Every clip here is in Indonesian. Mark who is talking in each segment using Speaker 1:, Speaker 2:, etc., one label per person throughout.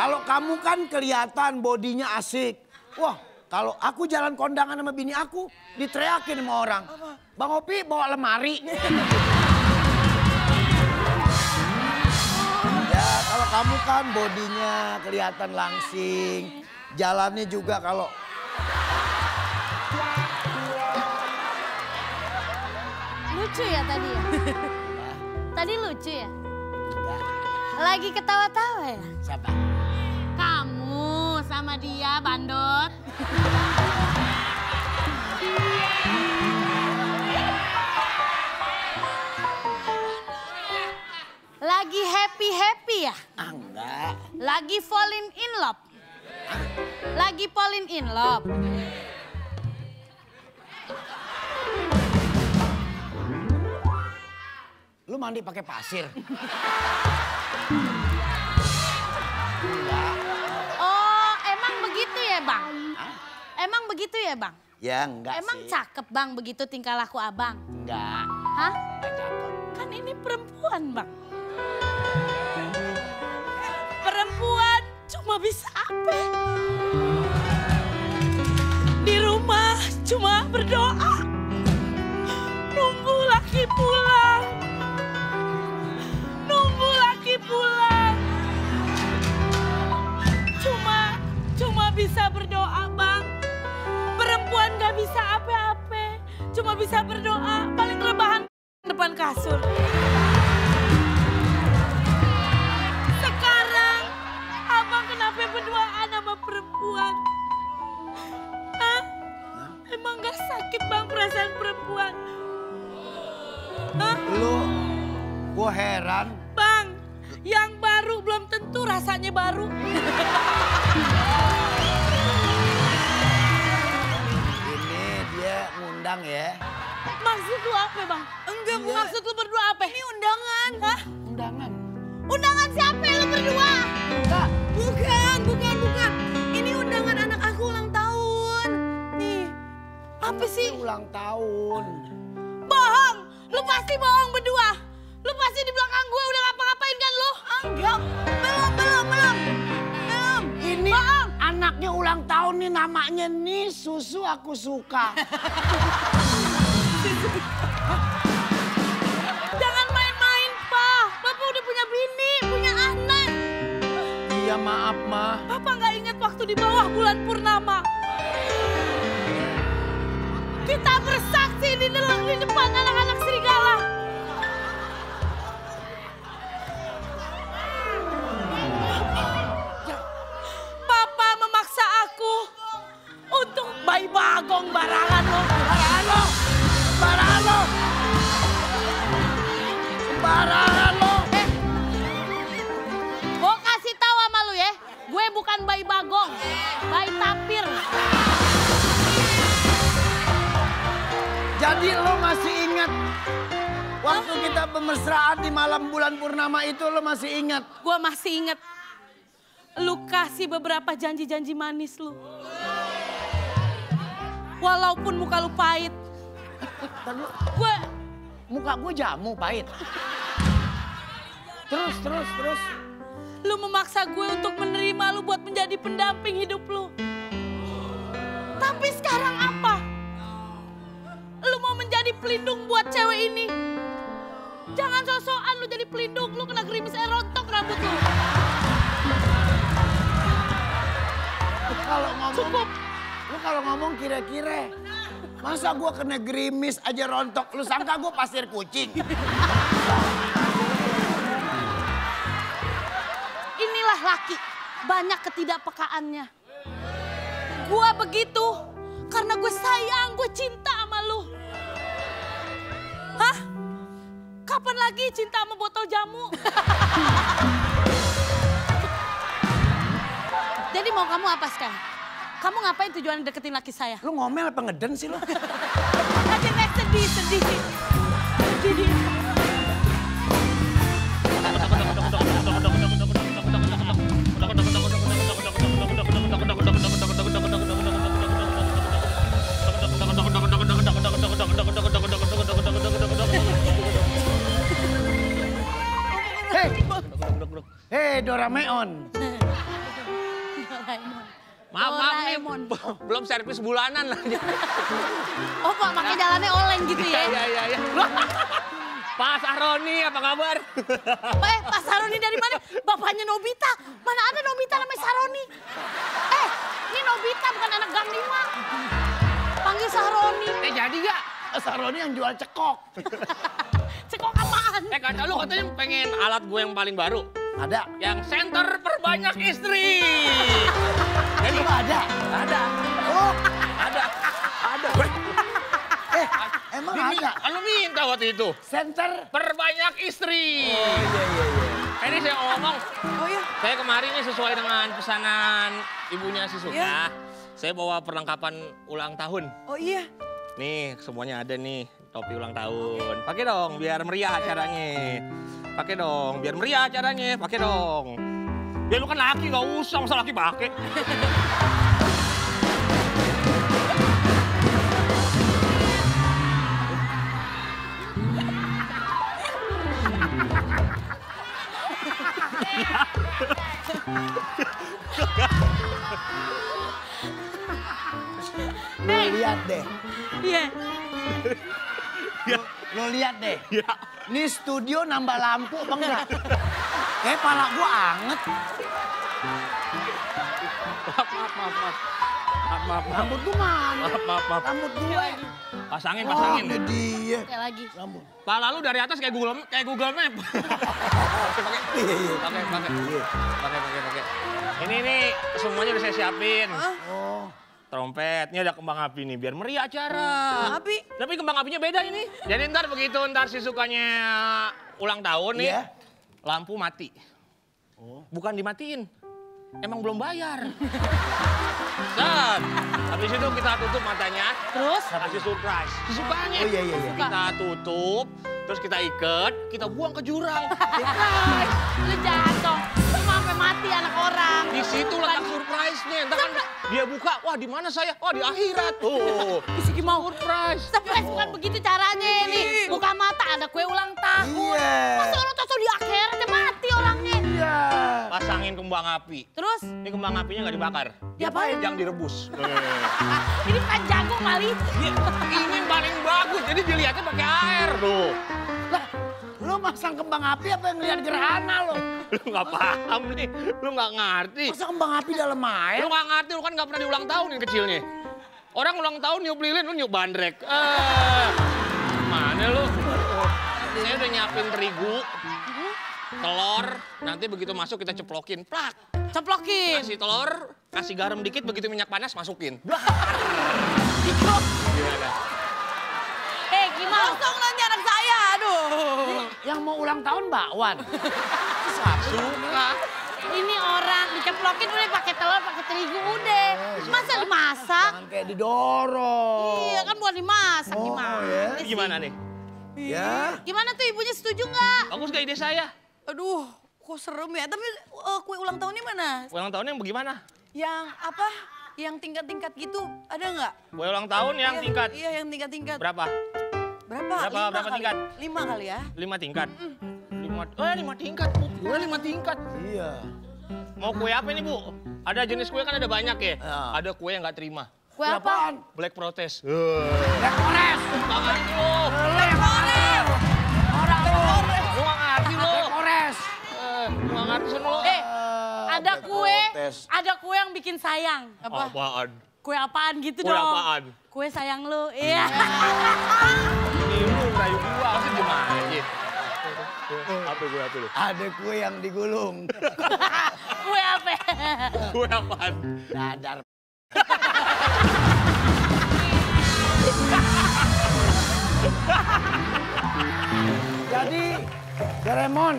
Speaker 1: Kalau kamu kan kelihatan bodinya asik. Wah, kalau aku jalan kondangan sama bini aku, diteriakin sama orang. Bang Opi bawa lemari. ya, kalau kamu kan bodinya kelihatan langsing. Jalannya juga kalau
Speaker 2: Lucu ya tadi ya? tadi lucu ya? Lagi ketawa-tawa ya?
Speaker 1: Siapa?
Speaker 2: Sama dia, bandot. Lagi happy-happy ya?
Speaker 1: Ah, enggak.
Speaker 2: Lagi falling in love? Lagi falling in love?
Speaker 1: Lu mandi pakai pasir.
Speaker 2: Ya bang? Ya
Speaker 1: enggak
Speaker 2: Emang
Speaker 1: sih.
Speaker 2: cakep bang begitu tingkah laku abang?
Speaker 1: Enggak,
Speaker 2: Hah?
Speaker 1: enggak cakep.
Speaker 2: Kan ini perempuan bang. Perempuan cuma bisa apa? Berdoa, paling rebahan depan kasur. Sekarang abang kenapa berduaan sama perempuan? Hah? Emang gak sakit bang perasaan perempuan? Hah?
Speaker 1: Lu, gua heran.
Speaker 2: Bang, yang baru belum tentu rasanya baru.
Speaker 1: Ini dia ngundang ya.
Speaker 2: Maksud lu apa bang? Enggak,
Speaker 1: Iya.
Speaker 2: maksud lu berdua apa? Ini undangan. Hah?
Speaker 1: Undangan.
Speaker 2: Undangan siapa lu berdua?
Speaker 1: Enggak.
Speaker 2: Bukan, bukan, bukan. Ini undangan anak aku ulang tahun. Nih, apa sih?
Speaker 1: Ulang tahun.
Speaker 2: Bohong! Lu pasti bohong berdua. Lu pasti di belakang gue udah ngapa-ngapain kan lu? Enggak. Belum, belum, belum. Belum.
Speaker 1: Ini
Speaker 2: Bohong.
Speaker 1: anaknya ulang tahun nih namanya nih susu aku suka.
Speaker 2: di bawah bulan purnama. Kita bersaksi di, depan anak-anak bagong, bayi tapir.
Speaker 1: Jadi lo masih ingat waktu kita bermesraan di malam bulan purnama itu lo masih ingat?
Speaker 2: Gue masih inget, lu kasih beberapa janji-janji manis lu. Walaupun muka lu pahit, gue
Speaker 1: muka gue jamu pahit. Terus terus terus.
Speaker 2: Lu memaksa gue untuk menerima lu buat menjadi pendamping hidup lu. Tapi sekarang apa? Lu mau menjadi pelindung buat cewek ini. Jangan sosokan lu jadi pelindung, lu kena gerimis air rontok rambut lu.
Speaker 1: Kalau ngomong,
Speaker 2: Cukup.
Speaker 1: lu kalau ngomong kira-kira. Masa gua kena gerimis aja rontok, lu sangka gua pasir kucing?
Speaker 2: Banyak ketidakpekaannya. Gua begitu karena gue sayang, gue cinta sama lu. Hah? Kapan lagi cinta sama botol jamu? Jadi mau kamu apa sekarang? Kamu ngapain tujuan deketin laki saya?
Speaker 1: Lu ngomel apa ngeden sih lu?
Speaker 2: Aja sedih, sedih. Sedih.
Speaker 1: Hei, hei Dorameon.
Speaker 2: Doraemon.
Speaker 3: Maaf, maaf nih, belum servis bulanan lah.
Speaker 2: Oh Pak, makanya jalannya oleng gitu ya?
Speaker 3: Iya, iya, iya. Pak Sahroni, apa kabar?
Speaker 2: Eh, Pak Saroni dari mana? Bapaknya Nobita. Mana ada Nobita namanya Saroni? Eh, ini Nobita bukan anak gang lima. Panggil Saroni.
Speaker 3: Eh, jadi gak?
Speaker 1: Saroni yang jual cekok.
Speaker 2: Cekok apaan?
Speaker 3: Eh, kata lu katanya pengen alat gue yang paling baru.
Speaker 1: Ada.
Speaker 3: Yang center perbanyak istri. Jadi,
Speaker 1: Coba ada.
Speaker 3: ada,
Speaker 1: Oh,
Speaker 3: ada, ada.
Speaker 1: eh emang ada.
Speaker 3: Kan lu minta waktu itu.
Speaker 1: Center.
Speaker 3: Perbanyak istri.
Speaker 1: Oh iya iya iya.
Speaker 3: Eh, Ini saya ngomong,
Speaker 2: Oh iya.
Speaker 3: saya kemarin ini sesuai dengan pesanan ibunya si Suka.
Speaker 2: Iya.
Speaker 3: Saya bawa perlengkapan ulang tahun.
Speaker 2: Oh iya.
Speaker 3: Nih, semuanya ada nih. Topi ulang tahun. Pakai dong biar meriah acaranya. Pakai dong biar meriah acaranya. Pakai dong. Ya lu kan laki gak usah, masa laki pakai.
Speaker 1: Lo lihat deh.
Speaker 2: Iya.
Speaker 1: Lo lihat deh.
Speaker 3: Ya.
Speaker 1: Ini studio nambah lampu apa enggak? Kayak pala gua anget.
Speaker 3: Maaf, maaf, maaf, maaf. Maaf, maaf, maaf.
Speaker 1: Rambut gua mana?
Speaker 3: Maaf, maaf, maaf.
Speaker 1: Rambut gue.
Speaker 3: Pasangin,
Speaker 1: Oh,
Speaker 3: pasangin.
Speaker 1: ini dia.
Speaker 2: Kayak lagi.
Speaker 1: Rambut.
Speaker 3: Pala lu dari atas kayak Google kayak Google Map. Pakai, pakai.
Speaker 1: Iya, iya.
Speaker 3: Pakai, pakai.
Speaker 1: Iya.
Speaker 3: Pakai, pakai, pakai. Ini nih semuanya udah saya siapin.
Speaker 1: Oh.
Speaker 3: Trompet, ini ada kembang api nih biar meriah acara.
Speaker 2: Api.
Speaker 3: Tapi kembang apinya beda ini. Jadi ntar begitu ntar si sukanya ulang tahun nih,
Speaker 1: Iya.
Speaker 3: lampu mati. Bukan dimatiin, emang belum bayar. Set, habis itu kita tutup matanya,
Speaker 2: Terus?
Speaker 3: kasih surprise. Sukanya.
Speaker 1: Oh iya iya iya.
Speaker 3: Kita tutup, terus kita ikat, kita buang ke jurang.
Speaker 2: Lu jatuh.
Speaker 3: Dia buka, wah di mana saya? Wah di akhirat. Tuh,
Speaker 2: Isi mau.
Speaker 3: surprise.
Speaker 2: Surprise bukan begitu caranya nih. Buka mata ada kue ulang tahun.
Speaker 1: Iya.
Speaker 2: Masa orang tahu di akhirat dia mati orangnya.
Speaker 1: Iya.
Speaker 3: Pasangin kembang api.
Speaker 2: Terus?
Speaker 3: Ini kembang apinya nggak dibakar.
Speaker 2: Diapain?
Speaker 3: Yang direbus.
Speaker 2: Ini bukan jagung kali.
Speaker 3: Iya, ini paling bagus. Jadi dilihatnya pakai air tuh.
Speaker 1: Masang kembang api apa yang lihat gerhana lo?
Speaker 3: Lu nggak paham nih. Lu nggak ngerti.
Speaker 1: Masa kembang api dalam air?
Speaker 3: Lu nggak ngerti. Lu kan nggak pernah diulang tahun yang kecilnya. Orang ulang tahun niup lilin, lu niup bandrek. Eh, mana lu? Saya udah nyiapin terigu, telur. Nanti begitu masuk kita ceplokin. Plak.
Speaker 2: Ceplokin.
Speaker 3: Kasih telur, kasih garam dikit. Begitu minyak panas masukin. Gimana?
Speaker 2: Eh gimana? Kosong nanti anak saya. Aduh.
Speaker 1: Yang mau ulang tahun bakwan.
Speaker 3: Suka.
Speaker 2: Ini orang diceplokin udah pakai telur, pakai terigu udah. Masa dimasak?
Speaker 1: Jangan kayak didorong.
Speaker 2: Iya kan buat dimasak
Speaker 1: Oh,
Speaker 2: gimana?
Speaker 1: ya.
Speaker 2: sih?
Speaker 3: Gimana nih?
Speaker 1: Ya.
Speaker 2: Gimana tuh ibunya setuju nggak?
Speaker 3: Bagus gak ide saya?
Speaker 4: Aduh, kok serem ya. Tapi eh, kue ulang tahunnya mana?
Speaker 3: Ulang tahun yang bagaimana?
Speaker 4: Yang apa? Yang tingkat-tingkat gitu, ada nggak?
Speaker 3: Kue ulang tahun yang
Speaker 4: Iya,
Speaker 3: tingkat
Speaker 4: Iya, yang tingkat-tingkat.
Speaker 3: berapa?
Speaker 4: Berapa?
Speaker 3: Berapa-
Speaker 4: Lima
Speaker 3: berapa
Speaker 4: kali.
Speaker 3: tingkat?
Speaker 4: Lima kali ya.
Speaker 3: Lima tingkat. Lima, oh lima tingkat, Bu. Gue lima tingkat.
Speaker 1: Iya.
Speaker 3: Mau kue apa ini, Bu? Ada jenis kue kan ada banyak ya?
Speaker 1: Ya.
Speaker 3: Ada kue yang nggak terima.
Speaker 2: Kue apa?
Speaker 1: Apaan?
Speaker 3: Black protest.
Speaker 1: Black Forest.
Speaker 3: Tangan lu.
Speaker 1: Black Forest. Orang lo.
Speaker 3: Lu nggak ngerti lu.
Speaker 1: Black Forest.
Speaker 3: Eh, Lu nggak ngerti lu.
Speaker 2: Eh, ada
Speaker 1: Black
Speaker 2: kue, ada kue yang bikin sayang.
Speaker 4: Apa?
Speaker 3: Apaan?
Speaker 2: Kue apaan gitu
Speaker 3: Kue
Speaker 2: dong?
Speaker 3: apaan?
Speaker 2: Kue sayang lu. Iya.
Speaker 3: Ini lu ngerayu gua. Maksud gimana sih? Apa gue apa lu?
Speaker 1: Ada kue yang digulung.
Speaker 2: kue apa?
Speaker 3: Kue apaan?
Speaker 1: Dadar. Jadi, Doraemon,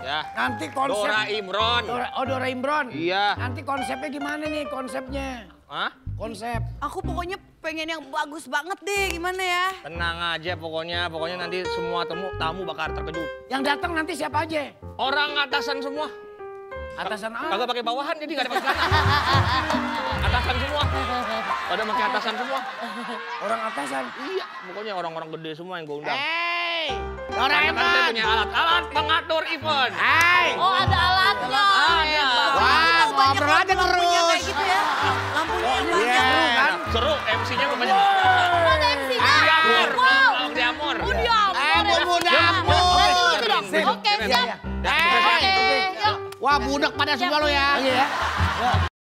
Speaker 3: Ya.
Speaker 1: nanti konsep...
Speaker 3: Dora Imron.
Speaker 1: Dora, oh, Dora Imron.
Speaker 3: Iya.
Speaker 1: Nanti konsepnya gimana nih konsepnya?
Speaker 3: Hah?
Speaker 1: Konsep.
Speaker 4: Aku pokoknya pengen yang bagus banget deh. Gimana ya?
Speaker 3: Tenang aja pokoknya, pokoknya nanti semua temu tamu bakal terkejut.
Speaker 1: Yang datang nanti siapa aja?
Speaker 3: Orang atasan semua.
Speaker 1: Atasan A.
Speaker 3: Kagak pakai bawahan jadi nggak ada pakai Atasan semua. Pada pakai atasan semua.
Speaker 1: Orang atasan.
Speaker 3: Iya, pokoknya orang-orang gede semua yang gue undang. Hai. Kan Doraemon. Kan punya alat-alat pengatur event.
Speaker 1: Hai.
Speaker 2: Oh ada alatnya.
Speaker 3: Ada.
Speaker 1: Wah ngobrol aja terus.
Speaker 3: Lampunya
Speaker 1: oh, yang
Speaker 4: banyak. Yeah.
Speaker 3: Seru kan? MC-nya banyak. Wow.
Speaker 1: Ada MC-nya.
Speaker 2: Diamor. Wow.
Speaker 3: Diamor. Oh
Speaker 2: diamor.
Speaker 3: Eh bu.
Speaker 2: Oke siap. Oke.
Speaker 3: Wah budak pada semua lo ya.
Speaker 1: Iya ya.